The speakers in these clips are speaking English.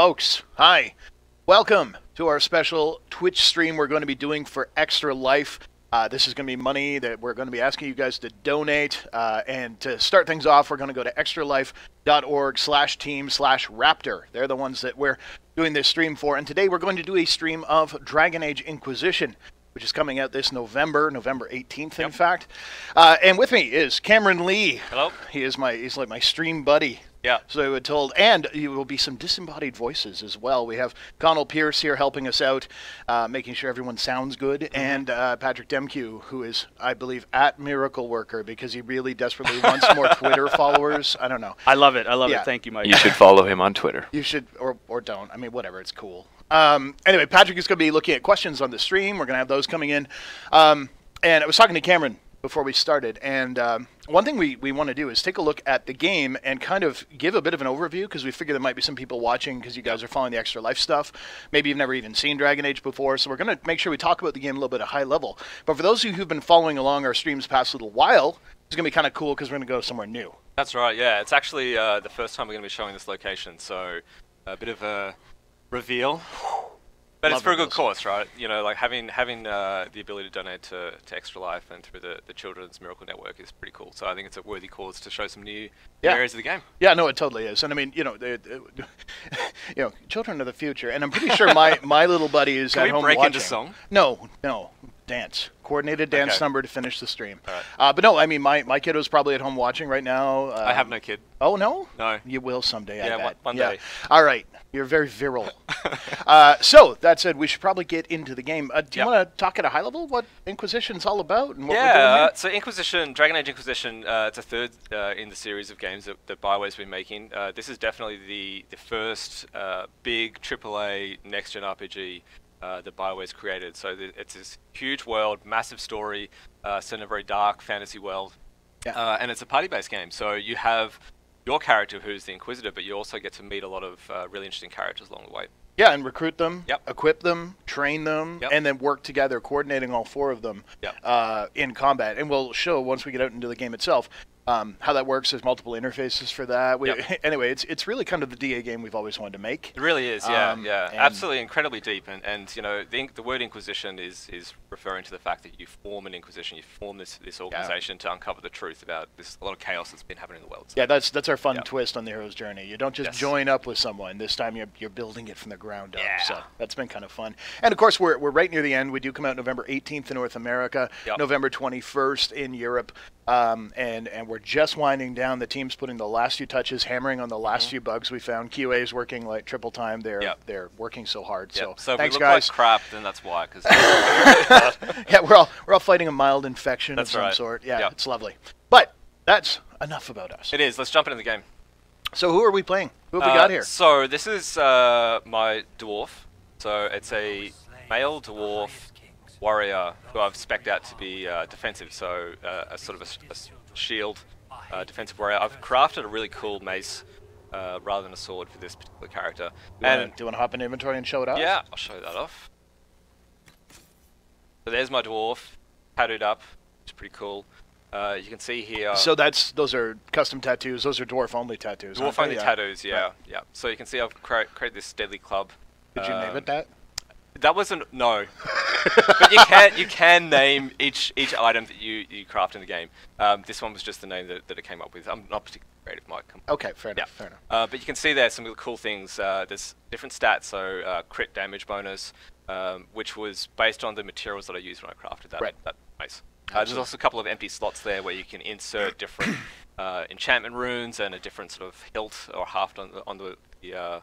Folks, hi. Welcome to our special Twitch stream we're going to be doing for Extra Life. Uh, this is going to be money that we're going to be asking you guys to donate. Uh, and to start things off, we're going to go to extralife.org slash team slash raptr. They're the ones that we're doing this stream for. And today we're going to do a stream of Dragon Age Inquisition, which is coming out this November, November 18th, in Yep. fact. Uh, and with me is Cameron Lee. Hello. He is my, he's like my stream buddy. Yeah. So we were told, and you will be some disembodied voices as well. We have Connell Pierce here helping us out, uh, making sure everyone sounds good, Mm-hmm. and uh, Patrick Demkew, who is, I believe, at Miracle Worker because he really desperately wants more Twitter followers. I don't know. I love it. I love Yeah. it. Thank you, Mike. You should follow him on Twitter. You should, or, or don't. I mean, whatever. It's cool. Um, anyway, Patrick is going to be looking at questions on the stream. We're going to have those coming in. Um, and I was talking to Cameron before we started, and um, one thing we, we want to do is take a look at the game and kind of give a bit of an overview because we figure there might be some people watching because you guys are following the Extra Life stuff. Maybe you've never even seen Dragon Age before, so we're going to make sure we talk about the game a little bit at a high level. But for those of you who've been following along our streams past little while, it's going to be kind of cool because we're going to go somewhere new. That's right. Yeah, it's actually uh, the first time we're going to be showing this location, so a bit of a reveal. But it's for a good cause, right? You know, like having having uh, the ability to donate to, to Extra Life and through the, the Children's Miracle Network is pretty cool. So I think it's a worthy cause to show some new Yeah. areas of the game. Yeah, no, it totally is. And I mean, you know, they, they- you know, children of the future. And I'm pretty sure my my little buddy is Can at we home break watching. into song? No, no, dance. Coordinated dance Okay. number to finish the stream. Right. Uh, but no, I mean, my my kiddo's probably at home watching right now. Uh, I have no kid. Oh no. No. You will someday. I Yeah, bet. one- yeah. day. All right. You're very virile. uh, so that said, we should probably get into the game. Uh, do you Yeah. want to talk at a high level what Inquisition's all about and what we're doing Yeah, uh, so Inquisition, Dragon Age Inquisition, uh, it's a third uh, in the series of games that, that Bioware's been making. Uh, this is definitely the, the first uh, big AAA next-gen RPG uh, that Bioware's created. So th- it's this huge world, massive story, uh, set in a very dark fantasy world, Yeah. uh, and it's a party-based game. So you have your character who's the Inquisitor, but you also get to meet a lot of uh, really interesting characters along the way. Yeah, and recruit them, Yep. equip them, train them, Yep. and then work together, coordinating all four of them Yep. uh, in combat. And we'll show once we get out into the game itself um, how that works. There's multiple interfaces for that. We, Yep. Anyway, it's it's really kind of the DA game we've always wanted to make. It really is, yeah, Um, yeah, absolutely incredibly deep, and, and you know the, the word Inquisition is is referring to the fact that you form an Inquisition, you form this this organization to uncover the truth about this a lot of chaos that's been happening in the world. So, Yeah, that's that's our fun Yep. twist on the hero's journey. You don't just Yes. join up with someone. This time you're you're building it from the ground up. Yeah. So that's been kind of fun. And of course, we're we're right near the end. We do come out November 18th in North America, Yep. November 21st in Europe, um, and and we're just winding down. The team's putting the last few touches, hammering on the last few bugs we found. QA is working like triple time. They're Mm-hmm. Yep. they're working so hard. yeah. So, So if thanks, we look guys. like crap, then that's why. Because yeah, we're all we're all fighting a mild infection That's of some right. sort. Yeah, Yep. it's lovely. But that's enough about us. it is. Let's jump into the game. So who are we playing? Who have we Uh, got here? So this is uh, my dwarf. So it's a male dwarf warrior who I've spec'd out to be uh, defensive. So uh, a sort of a a, shield uh, defensive warrior. I've crafted a really cool mace uh, rather than a sword for this particular character. Do you wanna- And do you want to hop in inventory and show it off? yeah, I'll show that off. So there's my dwarf, tattooed up. It's pretty cool. Uh, you can see here. So that's those are custom tattoos. Those are dwarf only tattoos. Dwarf only Yeah. tattoos, yeah, Right. yeah. So you can see I've crea- created this deadly club. Did you name Um, it that? That wasn't no, but you can you can name each each item that you, you craft in the game. Um, this one was just the name that, that it came up with. I'm not particularly creative, Mike. Okay, fair enough. Yeah. Fair enough. Uh, but you can see there some of the cool things. Uh, there's different stats, so uh, crit damage bonus, um, which was based on the materials that I used when I crafted that Right. that mace. Uh, there's also a couple of empty slots there where you can insert different uh, enchantment runes and a different sort of hilt or haft on the on the, the uh,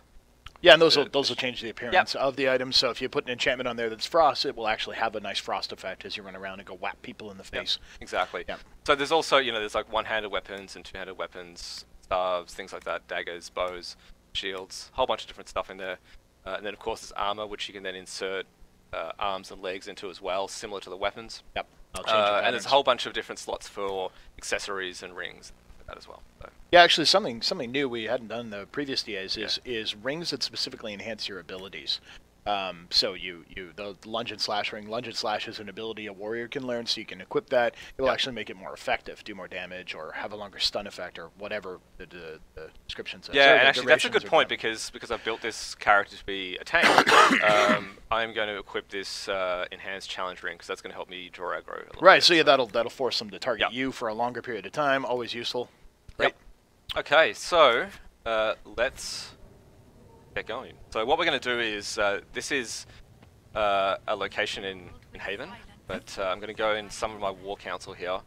Yeah, and those will those will change the appearance of the items. So if you put an enchantment on there that's frost, it will actually have a nice frost effect as you run around and go whap people in the face. exactly. Yeah. So there's also, you know, there's like one-handed weapons and two-handed weapons, staves, things like that, daggers, bows, shields, whole bunch of different stuff in there. Uh, and then of course there's armor, which you can then insert uh, arms and legs into as well, similar to the weapons. Yep. I'll change Uh, and there's a whole bunch of different slots for accessories and rings that as well. So, Yeah, actually, something something new we hadn't done in the previous DAs is is rings that specifically enhance your abilities. Um, so you you the lunge and slash ring. Lunge and slash is an ability a warrior can learn, so you can equip that. It will Yep. actually make it more effective, do more damage, or have a longer stun effect, or whatever the, the, the description says. Yeah, actually that's a good point because because I've built this character to be a tank. um, I'm going to equip this uh, enhanced challenge ring because that's going to help me draw aggro. a little Right, bit, so yeah, that'll that'll force them to target Yep. you for a longer period of time. Always useful. Right. Yep. Okay, so uh, let's get going. So what we're going to do is uh, this is uh, a location in, in Haven, but uh, I'm going to go in some of my war council here,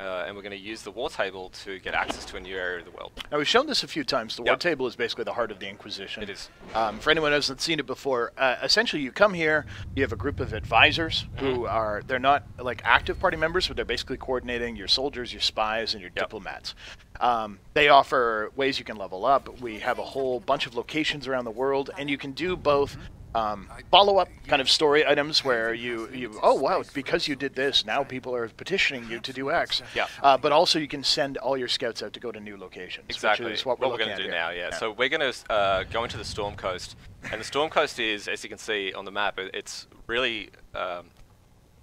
uh, and we're going to use the war table to get access to a new area of the world. Now we've shown this a few times. The war table is basically the heart of the Inquisition. It is. Um, for anyone who hasn't seen it before, uh, essentially you come here, you have a group of advisors who Mm-hmm. are they're not like active party members, but they're basically coordinating your soldiers, your spies, and your Yep. diplomats. Um, they offer ways you can level up. We have a whole bunch of locations around the world, and you can do both. Um, follow-up kind of story items where you, you oh wow because you did this now people are petitioning you to do X Yeah. uh, but also you can send all your scouts out to go to new locations Exactly. which is what we're, going to do here. now, yeah. So we're going to uh, go into the Storm Coast, and the Storm Coast is, as you can see on the map, it's really, um,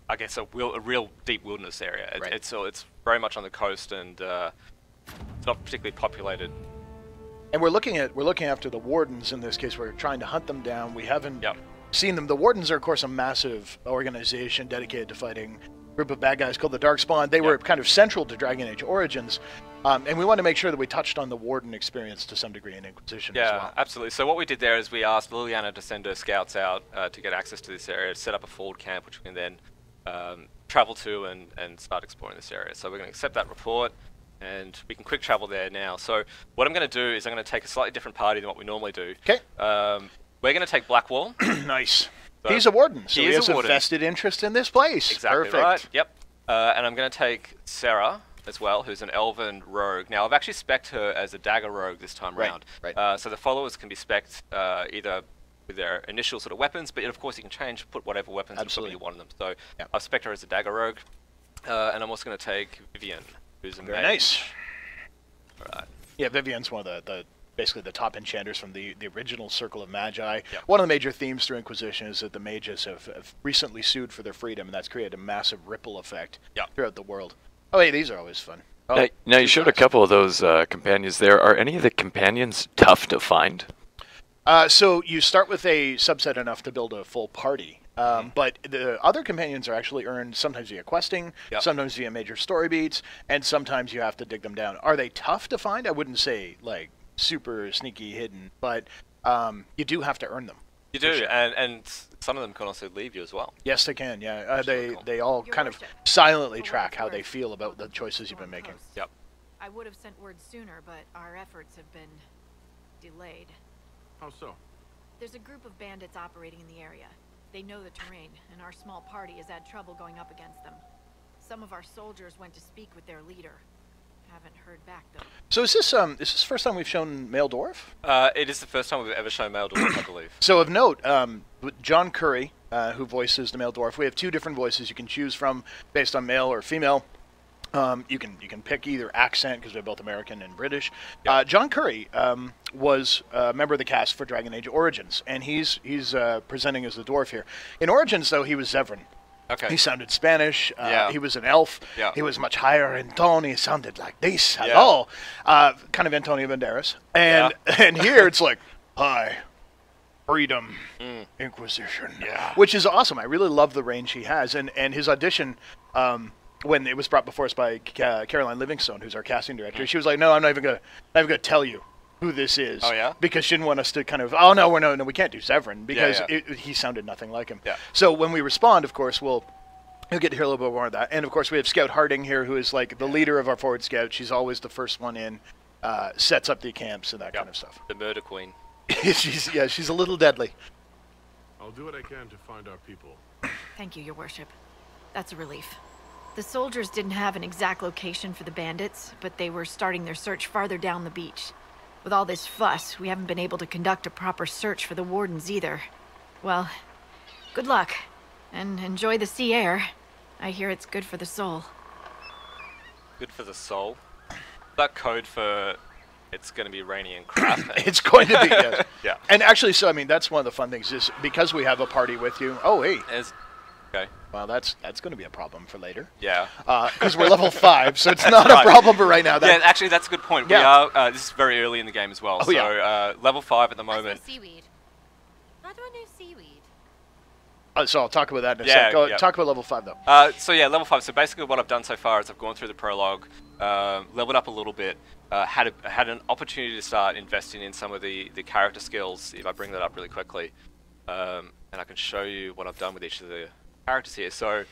I guess, a, a real deep wilderness area. It, Right. It's it's very much on the coast, and uh, it's not particularly populated. And we're looking at we're looking after the wardens in this case. We're trying to hunt them down. We haven't Yep. seen them. The wardens are, of course, a massive organization dedicated to fighting a group of bad guys called the Darkspawn. They were kind of central to Dragon Age Origins, um, and we want to make sure that we touched on the warden experience to some degree in Inquisition as Yeah, well. absolutely. So what we did there is we asked Leliana to send her scouts out uh, to get access to this area, set up a forward camp, which we can then um, travel to and, and start exploring this area. So we're going to accept that report, and we can quick travel there now. So what I'm going to do is I'm going to take a slightly different party than what we normally do. 'Kay. Um, we're going to take Blackwall. nice. So- He's a warden, so He he, is a has a, warden. vested interest in this place. Exactly Perfect. right. Yep. Uh, and I'm going to take Sera as well, who's an elven rogue. Now, I've actually spec'd her as a dagger rogue this time Right, round. right. Uh, so the followers can be spec'd uh, either with their initial sort of weapons, but of course you can change, put whatever weapons Absolutely. you want on them. So Yeah. I've spec'd her as a dagger rogue. Uh, and I'm also going to take Vivienne, who's Very mage. nice. Right. Yeah, Vivienne's one of the, the basically the top enchanters from the, the original Circle of Magi. Yeah. One of the major themes through Inquisition is that the mages have, have recently sued for their freedom, and that's created a massive ripple effect Yeah. throughout the world. Oh, hey, these are always fun. Oh, now, now you two showed a couple of those uh, companions there. Are any of the companions tough to find? Uh, so you start with a subset enough to build a full party. Um, but the other companions are actually earned sometimes via questing, Yep. sometimes via major story beats, and sometimes you have to dig them down. Are they tough to find? I wouldn't say like super sneaky hidden, but um, you do have to earn them. You do, sure. and, and some of them can also leave you as well. Yes, they can. Yeah, uh, That's really they cool. they all Your kind of silently for track how they feel about the choices you've been making. Coast. Yep. I would have sent word sooner, but our efforts have been delayed. How so? There's a group of bandits operating in the area. They know the terrain, and our small party has had trouble going up against them. Some of our soldiers went to speak with their leader. Haven't heard back though. So is this um is this the first time we've shown male dwarf? Uh, it is the first time we've ever shown male dwarf, I believe. So of note, um, John Curry, uh, who voices the male dwarf, we have two different voices you can choose from based on male or female. Um, you can you can pick either accent because they're both American and British. Uh, John Curry um, was a member of the cast for Dragon Age Origins, and he's he's uh, presenting as the dwarf here. In Origins, though, he was Zevran. Okay. He sounded Spanish. Uh, Yeah. He was an elf. Yeah. He was much higher in tone. He sounded like this. Hello. Uh, kind of Antonio Banderas. And and here it's like, hi, freedom, Inquisition. Mm. Yeah. Which is awesome. I really love the range he has. And and his audition. Um, when it was brought before us by Ca- Caroline Livingstone, who's our casting director, she was like, "No, I'm not even gonna, not even gonna tell you who this is." Oh, yeah? Because she didn't want us to kind of, "Oh no, we're no, no, we can't do Zevran," because yeah. It, he sounded nothing like him. Yeah. So when we respond, of course, we'll You'll get to hear a little bit more of that. And of course, we have Scout Harding here, who is like the leader of our forward scout. She's always the first one in, uh, sets up the camps and that kind of stuff. The murder queen. she's yeah, she's a little deadly. I'll do what I can to find our people. Thank you, Your Worship. That's a relief. The soldiers didn't have an exact location for the bandits, but they were starting their search farther down the beach. With all this fuss, we haven't been able to conduct a proper search for the wardens either. Well, good luck, and enjoy the sea air. I hear it's good for the soul. Good for the soul. That code for it's going to be rainy and crap. Eh? It's going to be yes. Yeah. And actually, so I mean, that's one of the fun things is because we have a party with you. Oh, hey, It's- okay. Well, that's that's going to be a problem for later. Yeah. Because we're level five, so it's not right. a problem for right now. That, yeah, actually, that's a good point. Yeah. We are. Uh, this is very early in the game as well. Oh, so yeah. uh, level five at the moment. seaweed. How do I know seaweed? uh, so I'll talk about that in a Yeah, sec. Go, yeah. Talk about level five though. Uh, so yeah, level five. So basically, what I've done so far is I've gone through the prologue, um, leveled up a little bit, uh, had a, had an opportunity to start investing in some of the the character skills. If I bring that up really quickly, um, and I can show you what I've done with each of the characters here. So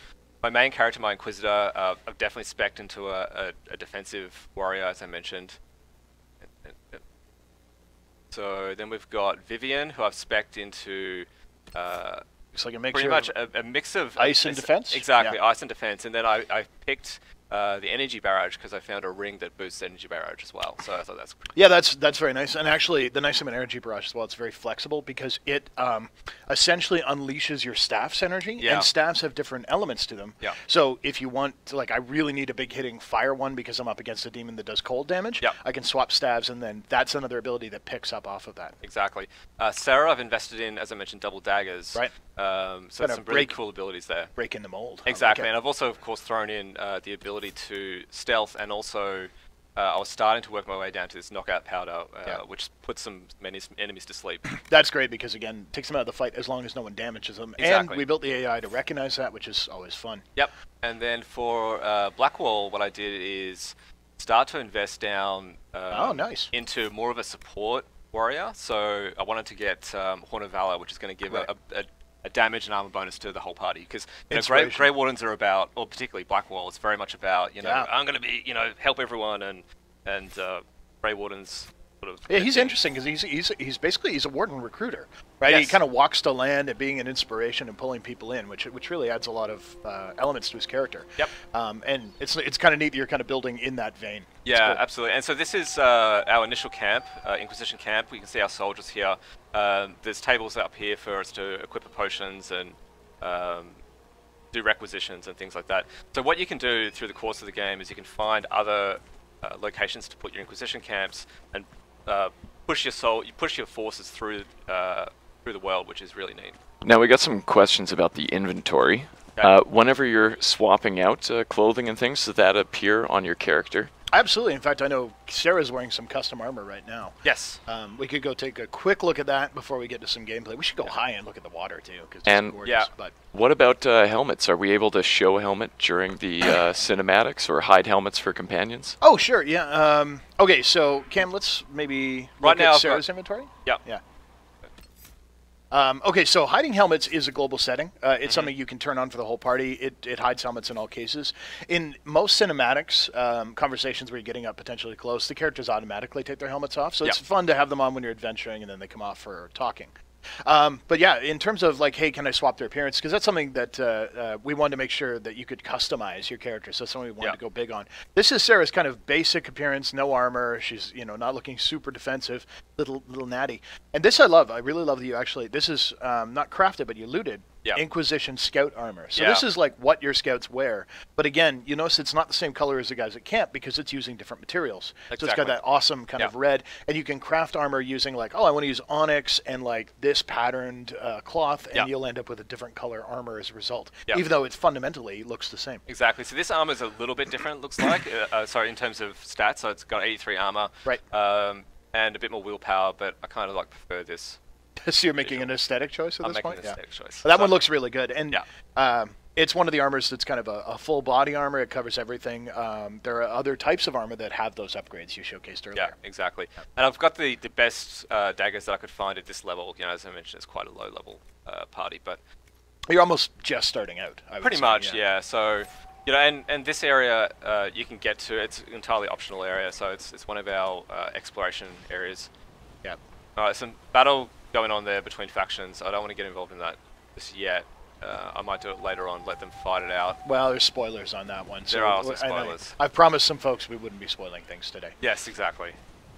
my main character, my Inquisitor, uh, I've definitely specced into a, a, a defensive warrior, as I mentioned. So then we've got Vivienne, who I've specced into. Uh, Looks like a mixture. pretty much a, a mix of Ice and defense? Exactly, Yeah. ice and defense, and then I, I picked uh, the energy barrage because I found a ring that boosts energy barrage as well. So I thought that's Yeah, that's that's very nice. And actually, the nice thing about Energy Barrage as well, it's very flexible because it um, essentially unleashes your staff's energy, Yeah. and staffs have different elements to them. Yeah. So if you want, to, like, I really need a big hitting fire one because I'm up against a demon that does cold damage. Yeah. I can swap staves, and then that's another ability that picks up off of that. exactly. Uh, Sera, I've invested in, as I mentioned, double daggers. Right. Um, so some really cool abilities there. Breaking the mold. I like Exactly, and I've also, of course, thrown in uh, the ability to stealth, and also uh, I was starting to work my way down to this knockout powder, uh, Yeah. which puts some enemies, enemies to sleep. That's great because again, takes them out of the fight as long as no one damages them. And we built the AI to recognize that, which is always fun. Yep. And then for uh, Blackwall, what I did is start to invest down uh, Oh, nice. into more of a support warrior. So I wanted to get um, Horn of Valor, which is going to give Right. a, a, a damage and armor bonus to the whole party. Because you know, Grey, Grey Wardens are about, or particularly Blackwall, it's very much about, you know, Yeah. I'm going to be, you know, help everyone, and and uh, Grey Wardens sort of. Yeah, he's interesting because he's, he's he's basically he's a warden recruiter, right? He kind of walks the land and being an inspiration and pulling people in, which which really adds a lot of uh, elements to his character. Yep. Um, and it's it's kind of neat that you're kind of building in that vein. Yeah, cool. absolutely. And so this is uh, our initial camp, uh, Inquisition camp. We can see our soldiers here. Um, there's tables up here for us to equip potions and um, do requisitions and things like that. So what you can do through the course of the game is you can find other uh, locations to put your Inquisition camps and uh, push your soul, you push your forces through uh, through the world, which is really neat. Now we got some questions about the inventory. Okay. Uh, whenever you're swapping out uh, clothing and things, does that appear on your character? Absolutely. In fact, I know Sera's wearing some custom armor right now. Yes. Um, we could go take a quick look at that before we get to some gameplay. We should go high and look at the water too, because it's And- gorgeous. Yeah. But What about uh, helmets? Are we able to show a helmet during the uh, cinematics or hide helmets for companions? oh, sure, yeah. Um, okay, so Cam, let's maybe Right look now at Sera's inventory. Yeah. Yeah. Um, okay, so hiding helmets is a global setting. Uh, Mm-hmm. it's something you can turn on for the whole party. It, it hides helmets in all cases. In most cinematics, um, conversations where you're getting up potentially close, the characters automatically take their helmets off. So it's fun to have them on when you're adventuring and then they come off for talking. Um, but yeah, in terms of like, hey, can I swap their appearance? Because that's something that uh, uh, we wanted to make sure that you could customize your character. So that's something we wanted Yeah. to go big on. This is Sera's kind of basic appearance, no armor. She's you know not looking super defensive, little little natty. And this I love. I really love that you actually. This is um, not crafted, but you looted. Yeah. Inquisition scout armor. So Yeah. this is like what your scouts wear. But again, you notice it's not the same color as the guys at camp because it's using different materials. Exactly. So it's got that awesome kind of red, and you can craft armor using like, oh, I want to use onyx and like this patterned uh, cloth, and Yeah. you'll end up with a different color armor as a result. Yeah. Even though it fundamentally looks the same. Exactly. So this armor is a little bit different. Looks like. Uh, uh, sorry, in terms of stats. So it's got 83 armor. Right. Um, and a bit more willpower, but I kind of like prefer this. so you're making an aesthetic choice at I'm this point. Yeah. aesthetic choice. Well, that So- one looks really good, and Yeah. um, it's one of the armors that's kind of a, a full body armor. It covers everything. Um, there are other types of armor that have those upgrades you showcased earlier. Yeah, exactly. And I've got the the best uh, daggers that I could find at this level. You know, as I mentioned, it's quite a low level uh, party, but You're almost just starting out. I would pretty say, much, yeah. So, you know, and, and this area uh, you can get to. It's an entirely optional area, so it's it's one of our uh, exploration areas. Yeah. All right, some battle going on there between factions. I don't want to get involved in that just yet. Uh, I might do it later on. Let them fight it out. Well, there's spoilers on that one. So There are also I spoilers. I've promised some folks we wouldn't be spoiling things today. Yes, exactly.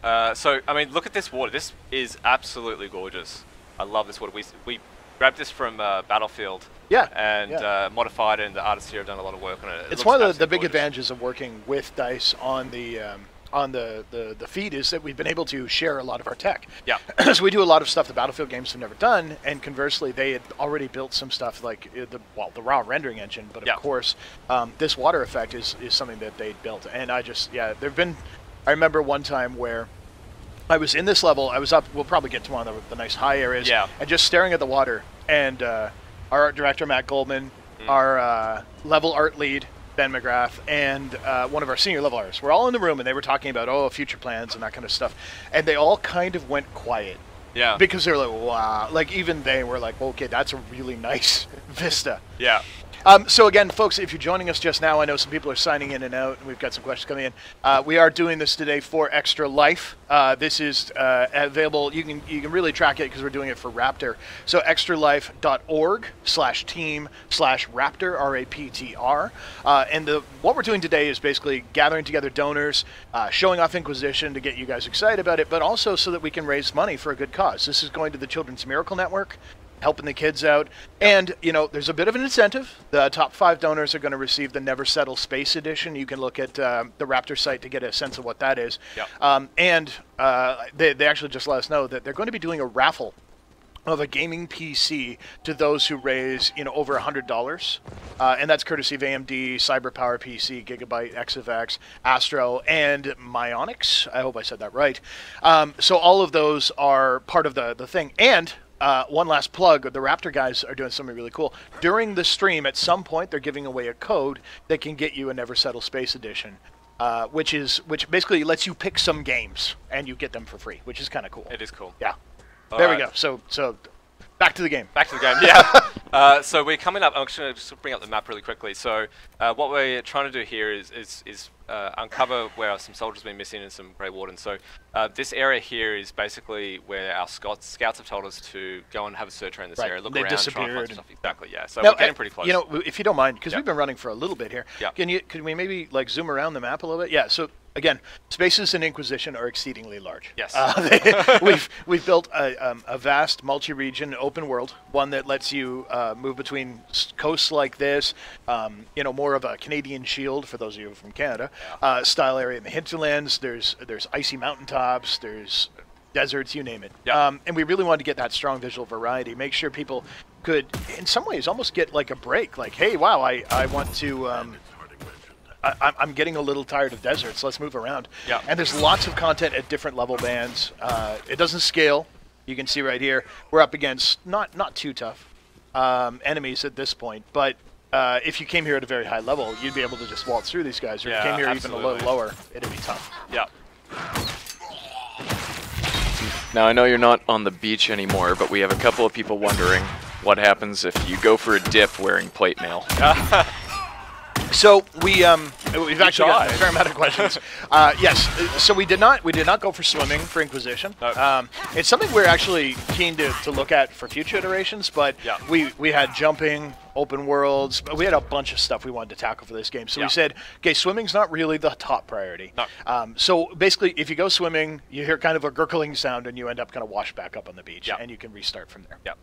Uh, so, I mean, look at this water. This is absolutely gorgeous. I love this water. We, we grabbed this from uh, Battlefield. Yeah, And yeah. Uh, modified it, and the artists here have done a lot of work on it. It It's one of the, the big gorgeous. advantages of working with DICE on the um, on the, the the feed is that we've been able to share a lot of our tech. Yeah. so we do a lot of stuff the Battlefield games have never done, and conversely, they had already built some stuff like uh, the well the raw rendering engine, but of Yeah. course, um, this water effect is is something that they built, and I just yeah, there've been. I remember one time where I was in this level. I was up. We'll probably get to one of the, the nice high areas. Yeah. And just staring at the water, and uh, our art director Matt Goldman, Mm. our uh, level art lead Ben McGrath, and uh, one of our senior level artists were all in the room, and they were talking about oh future plans and that kind of stuff, and they all kind of went quiet Yeah. because they're like wow, like even they were like okay, that's a really nice vista. yeah. Um, so again, folks, if you're joining us just now, I know some people are signing in and out, and we've got some questions coming in. Uh, we are doing this today for Extra Life. Uh, this is uh, available. You can you can really track it because we're doing it for Raptr. So extralife.org slash team slash Raptr R A P T R. Uh, and the what we're doing today is basically gathering together donors, uh, showing off Inquisition to get you guys excited about it, but also so that we can raise money for a good cause. This is going to the Children's Miracle Network helping the kids out. And, you know, there's a bit of an incentive. The top five donors are going to receive the Never Settle Space Edition. You can look at um, the Raptr site to get a sense of what that is. Yep. Um, and uh, they, they actually just let us know that they're going to be doing a raffle of a gaming PC to those who raise, you know, over $100. Uh, and that's courtesy of AMD, CyberPower PC, Gigabyte, XFX, Astro, and Mionix. I hope I said that right. Um, so all of those are part of the, the thing. And uh, one last plug: the Raptr guys are doing something really cool. During the stream, at some point, they're giving away a code that can get you a Never Settle Space Edition, uh, which is which basically lets you pick some games and you get them for free, which is kind of cool. It is cool. Yeah. All there we go. So so back to the game. Back to the game, yeah. uh, so we're coming up. I'm just going to just bring up the map really quickly. So uh, what we're trying to do here is is, is uh, uncover where some soldiers have been missing and some Grey Wardens. So uh, this area here is basically where our scouts, scouts have told us to go and have a search around this Right. area, look They've around, try and disappeared find and- stuff. Exactly, yeah. So Now, we're getting pretty close. You know, if you don't mind, because Yeah. we've been running for a little bit here. Yeah. Can you? Can we maybe like zoom around the map a little bit? Yeah. So again, spaces in Inquisition are exceedingly large. Yes. Uh, they- we've we've built a, um, a vast multi-region open world, one that lets you uh, move between coasts like this. Um, you know, more of a Canadian shield for those of you from Canada uh, style area in the hinterlands. There's there's icy mountaintops. There's deserts, you name it. Yeah. Um, and we really wanted to get that strong visual variety, make sure people could, in some ways, almost get like a break. Like, hey, wow, I, I want to. Um, It's hardly mentioned. I, I'm- I'm getting a little tired of deserts. Let's move around. Yeah. And there's lots of content at different level bands. Uh, it doesn't scale. You can see right here. We're up against not not too tough um, enemies at this point, but uh, if you came here at a very high level, you'd be able to just waltz through these guys. Or if you came here even a little lower, it'd be tough. yeah. Now I know you're not on the beach anymore, but we have a couple of people wondering what happens if you go for a dip wearing plate mail. So we um we've actually got a fair amount of questions. uh, yes, so we did not we did not go for swimming for Inquisition. No. Um, it's something we're actually keen to, to look at for future iterations. But Yeah. we we had jumping, open worlds, but we had a bunch of stuff we wanted to tackle for this game. So Yeah. we said, okay, swimming's not really the top priority. No. Um, so basically, if you go swimming, you hear kind of a gurgling sound, and you end up kind of washed back up on the beach, Yeah. and you can restart from there. Yeah.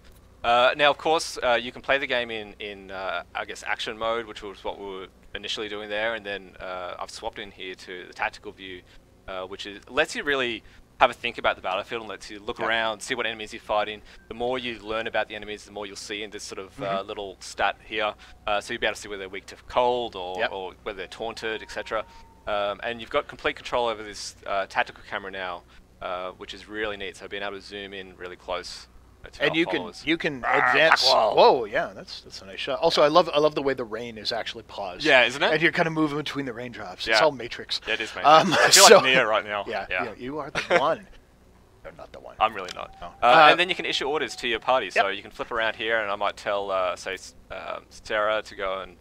Uh, now, of course, uh, you can play the game in, in uh, I guess, action mode, which was what we were initially doing there, and then uh, I've swapped in here to the tactical view, uh, which is lets you really have a think about the battlefield and lets you look Yeah. around, see what enemies you're fighting. The more you learn about the enemies, the more you'll see in this sort of uh, little stat here. Uh, so you'll be able to see whether they're weak to cold or, Yep. or whether they're taunted, etc. Um, and you've got complete control over this uh, tactical camera now, uh, which is really neat. So being able to zoom in really close. To and our you can you can advance. whoa. Whoa, yeah, that's that's a nice shot. Also, I love I love the way the rain is actually paused. Yeah, isn't it? And you're kind of moving between the raindrops. It's all Matrix. Yeah, it is, mate. Um, I feel so- like Neo right now. Yeah, yeah. yeah, you are the one. no, not the one. I'm really not. Oh. Uh, Uh, and then you can issue orders to your party. So Yep. you can flip around here, and I might tell, uh, say, s- um, Sera to go and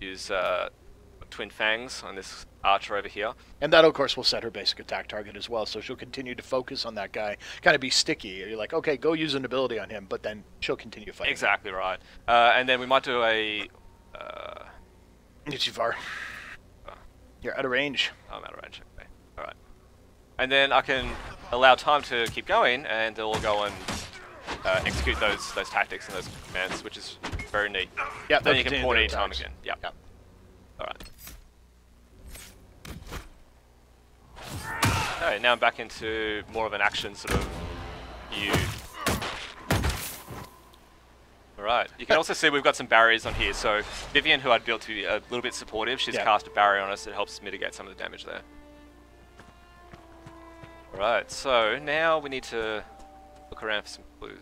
use uh, Twin Fangs on this archer over here. And that, of course, will set her basic attack target as well. So she'll continue to focus on that guy, kind of be sticky. You're like, okay, go use an ability on him, but then she'll continue fighting. Exactly right. Uh, and then we might do a. Uh, You're too far. You're out of range. I'm out of range. Okay. All right. And then I can allow time to keep going, and it'll go and uh, execute those those tactics and those commands, which is very neat. Yeah, Then you can pawn any time again. Yeah. Yep. All right. Okay, now I'm back into more of an action sort of view. Alright, you can also see we've got some barriers on here. So Vivienne, who I'd built to be a little bit supportive, she's Yeah. cast a barrier on us that helps mitigate some of the damage there. Alright, so now we need to look around for some clues.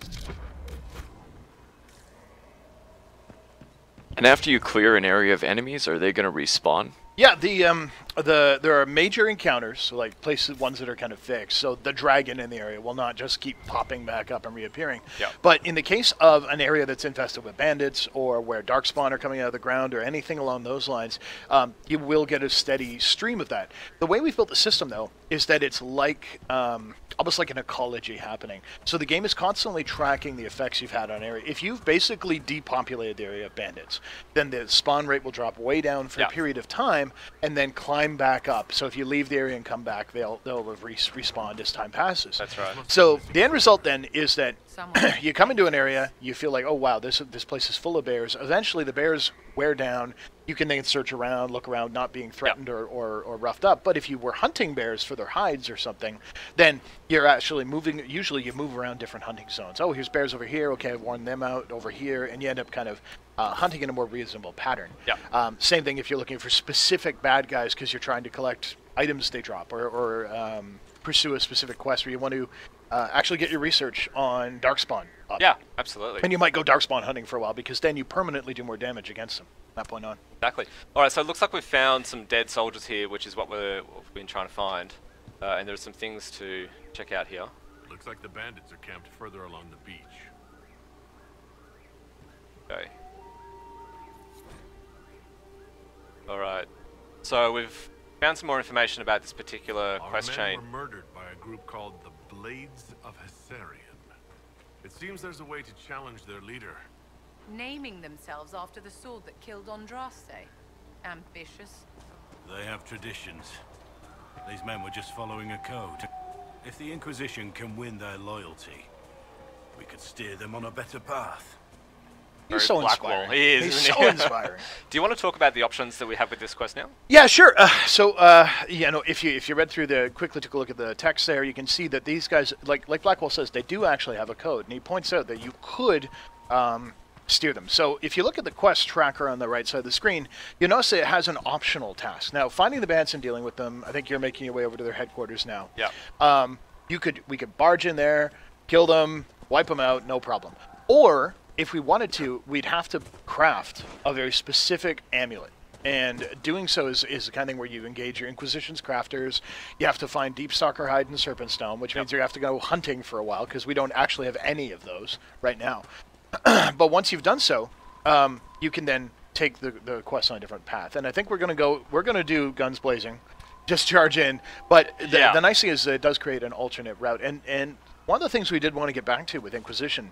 And after you clear an area of enemies, are they going to respawn? Yeah, the um the there are major encounters, so like places ones that are kind of fixed. So the dragon in the area will not just keep popping back up and reappearing. Yeah. But in the case of an area that's infested with bandits or where darkspawn are coming out of the ground or anything along those lines, um, you will get a steady stream of that. The way we've built the system though is that it's like um, almost like an ecology happening. So the game is constantly tracking the effects you've had on area. If you've basically depopulated the area of bandits, then the spawn rate will drop way down for Yeah. a period of time and then climb back up. So if you leave the area and come back, they'll they'll have re- respawned as time passes. That's right. So the end result then is that you come into an area, you feel like, oh wow, this this place is full of bears. Eventually, the bears wear down. You can then search around, look around, not being threatened or, or, or roughed up. But if you were hunting bears for their hides or something, then you're actually moving. Usually, you move around different hunting zones. Oh, here's bears over here. Okay, I've worn them out over here, and you end up kind of uh, hunting in a more reasonable pattern. Yeah. Um, same thing if you're looking for specific bad guys because you're trying to collect items they drop or, or um, pursue a specific quest where you want to uh, actually get your research on Darkspawn up. Yeah, absolutely. And you might go Darkspawn hunting for a while because then you permanently do more damage against them that point on. Exactly. All right, so it looks like we've found some dead soldiers here, which is what we're, what we've been trying to find. Uh, and there's some things to check out here. Looks like the bandits are camped further along the beach. Okay. All right. So we've found some more information about this particular Our quest men chain. were murdered by a group called the Blades of Hessarian. It seems there's a way to challenge their leader. Naming themselves after the sword that killed Andraste. Ambitious. They have traditions. These men were just following a code. If the Inquisition can win their loyalty, we could steer them on a better path. He's so inspiring. He is, He's so he? inspiring. Do you want to talk about the options that we have with this quest now? Yeah, sure. Uh, so, uh, you know, if you if you read through the quickly took a look at the text there, you can see that these guys, like like Blackwall says, they do actually have a code, and he points out that you could um, steer them. So, if you look at the quest tracker on the right side of the screen, you notice that it has an optional task. Now, finding the bands and dealing with them. I think you're making your way over to their headquarters now. Yeah. Um, you could we could barge in there, kill them, wipe them out, no problem. Or if we wanted to, we'd have to craft a very specific amulet. And doing so is, is the kind of thing where you engage your Inquisition's crafters. You have to find Deep Stalker hide and Serpent Stone, which means you have to go hunting for a while because we don't actually have any of those right now. but once you've done so, um, you can then take the, the quest on a different path. And I think we're going to go, we're going to do Guns Blazing, just charge in. But the, Yeah. the nice thing is that it does create an alternate route. And, and one of the things we did want to get back to with Inquisition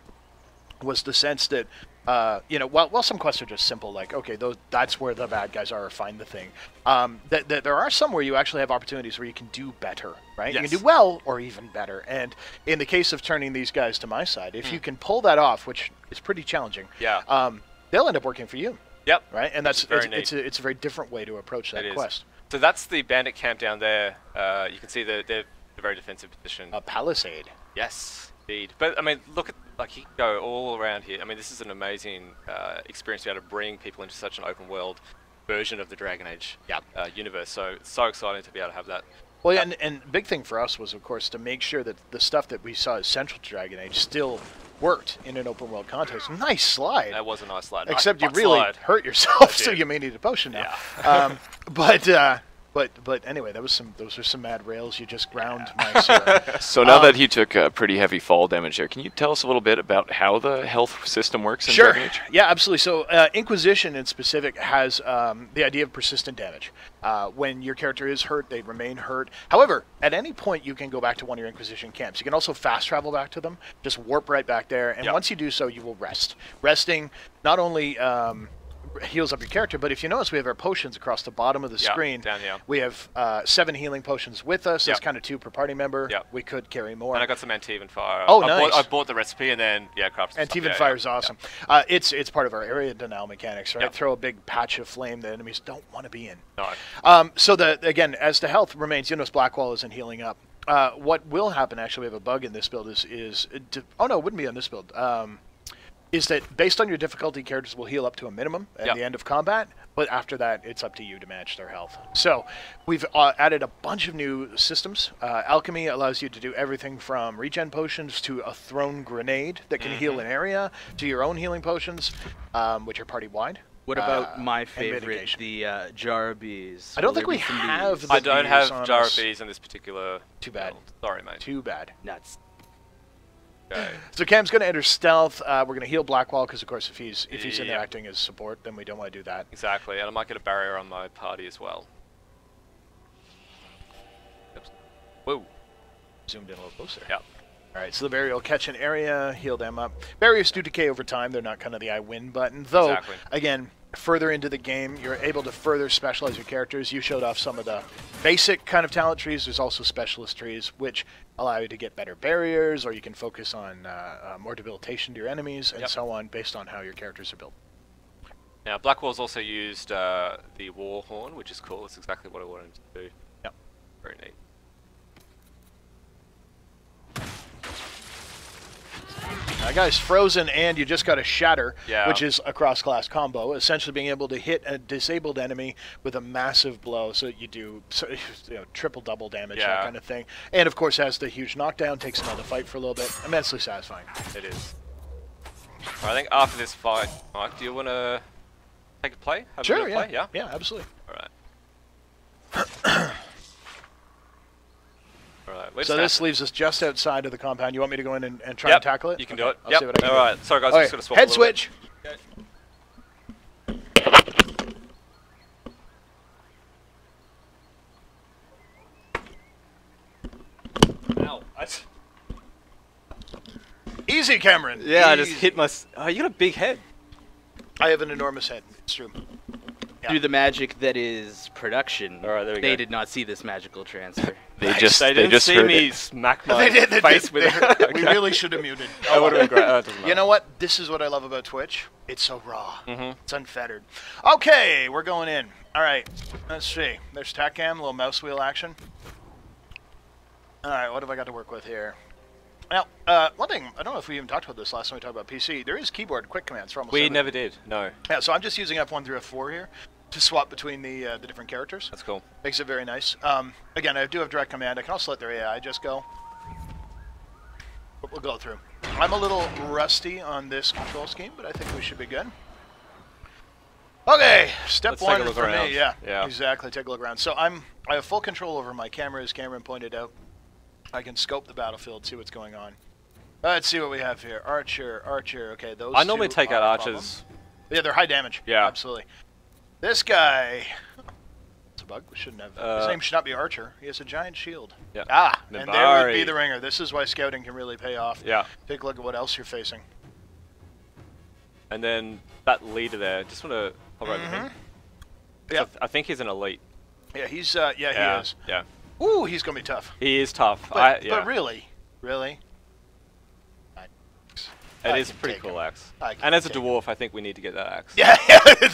was the sense that, uh, you know, while, while some quests are just simple, like, okay, those, that's where the bad guys are, find the thing, um, that, that there are some where you actually have opportunities where you can do better, right? You can do well or even better. And in the case of turning these guys to my side, if you can pull that off, which is pretty challenging, Hmm. Yeah. um, they'll end up working for you, Yep. right? And that's very it's, it's, a, it's a very different way to approach that It is. quest. So that's the bandit camp down there. Uh, you can see the, they're a very defensive position. A palisade. Yes, indeed. But I mean, look at like you go all around here. I mean, this is an amazing uh, experience to be able to bring people into such an open world version of the Dragon Age Yeah. uh, universe. So it's so exciting to be able to have that. Well, yeah, and, and big thing for us was, of course, to make sure that the stuff that we saw as central to Dragon Age still worked in an open world context. Nice slide. That was a nice slide. Nice Except you really slide. hurt yourself, so you may need a potion now. Yeah. um, but uh, but but anyway, that was some those were some mad rails. You just ground my Sierra. So now Um, that he took a pretty heavy fall damage there, can you tell us a little bit about how the health system works in Sure. Dragon Age? Yeah, absolutely. So, uh, Inquisition in specific has um, the idea of persistent damage. Uh, when your character is hurt, they remain hurt. However, at any point, you can go back to one of your Inquisition camps. You can also fast travel back to them, just warp right back there. And Yep. once you do so, you will rest. Resting not only um, heals up your character, but if you notice, we have our potions across the bottom of the Yeah, screen. down here. We have uh, seven healing potions with us. That's Yep. kind of two per party member. Yep. We could carry more. And I got some Antivan fire. Oh, I Bought, nice. I bought the recipe and then yeah, crafted. some And stuff. Teven Yeah, Fire yeah, is yeah. awesome. Uh, it's it's part of our area denial mechanics, right? Yeah. Throw a big patch of flame that enemies don't want to be in. No. Um, so the again, as the health remains, you notice Blackwall isn't healing up. uh, what will happen? Actually, we have a bug in this build. Is is di- oh no, it wouldn't be on this build. Um, is that based on your difficulty, characters will heal up to a minimum at Yep. the end of combat, but after that, it's up to you to manage their health. So, we've uh, added a bunch of new systems. Uh, alchemy allows you to do everything from regen potions to a thrown grenade that can heal an area, to your own healing potions, um, which are party wide. What about uh, my favorite, mitigation. the uh, jar of bees? I don't Will think we have the I don't bees have on jar of bees in this particular. Too bad. build. Sorry, mate. Too bad. nuts. Okay. So Cam's going to enter stealth. Uh, we're going to heal Blackwall because, of course, if he's if he's in there acting as support, then we don't want to do that. Exactly, and I might get a barrier on my party as well. Oops. Whoa. Zoomed in a little closer. Yep. All right, so the barrier will catch an area, heal them up. Barriers do decay over time. They're not kind of the I win button. Though, Exactly. again, further into the game, you're able to further specialize your characters. You showed off some of the basic kind of talent trees. There's also specialist trees, which allow you to get better barriers, or you can focus on uh, uh, more debilitation to your enemies, and Yep. so on, based on how your characters are built. Now, Blackwall's also used uh, the War Horn, which is cool. It's exactly what I wanted to do. Yep. Very neat. That guy's frozen, and you just got a shatter, Yeah. which is a cross-class combo, essentially being able to hit a disabled enemy with a massive blow. So you do so, you know, triple double damage, that kind of thing. And of course, has the huge knockdown, takes another fight for a little bit. Immensely satisfying. It is. I think after this fight, Mike, do you want to take a play? Have Sure, of yeah, play? Yeah. yeah, absolutely. Alright. Alright, let's so this tackle- leaves us just outside of the compound. You want me to go in and, and try Yep, and tackle it? You can Okay, do it. I'll yep. see what I can do. Alright, sorry guys, Okay, I'm just going to swap head a little bit. switch. Ow. I- Easy, Cameron. Yeah, I just hit my. s- Oh, you got a big head. I have an enormous head. It's true. Yeah. Through the magic that is production, All right, there we they go. did not see this magical transfer. They just They they, didn't just see heard me it. smack my They did. They face did. with They- it. We really should have muted. That would have been great. It doesn't You know what? This is what I love about Twitch. It's so raw. Mhm. It's unfettered. Okay, we're going in. All right. Let's see. There's TACAM, a little mouse wheel action. All right, what have I got to work with here? Now, uh, one thing, I don't know if we even talked about this last time we talked about PC. There is keyboard quick commands for almost We everything. never did. No. Yeah, so I'm just using F1 through F4 here to swap between the uh, the different characters. That's cool. Makes it very nice. Um, again, I do have direct command. I can also let their AI just go. But we'll go through. I'm a little rusty on this control scheme, but I think we should be good. Okay, step Let's one for around. me. Yeah, Yeah. exactly. Take a look around. So I'm I have full control over my camera, as Cameron pointed out. I can scope the battlefield, see what's going on. Let's see what we have here. Archer, Archer. Okay, those. I normally take out are a problem. archers. Yeah, they're high damage. Yeah. absolutely. This guy. It's a bug. We shouldn't have. His Uh, name should not be Archer. He has a giant shield. Yeah. Ah, and there would be the ringer. This is why scouting can really pay off. Yeah. Take a look at what else you're facing. And then that leader there, just want to hover over him. Yeah. I, th- I think he's an elite. Yeah, he's. Uh, yeah, yeah. he is. Yeah. Ooh, he's gonna be tough. He is tough. But, I, yeah. but really, really. It I is can pretty cool him. axe. And as a take him. dwarf, I think we need to get that axe. Yeah.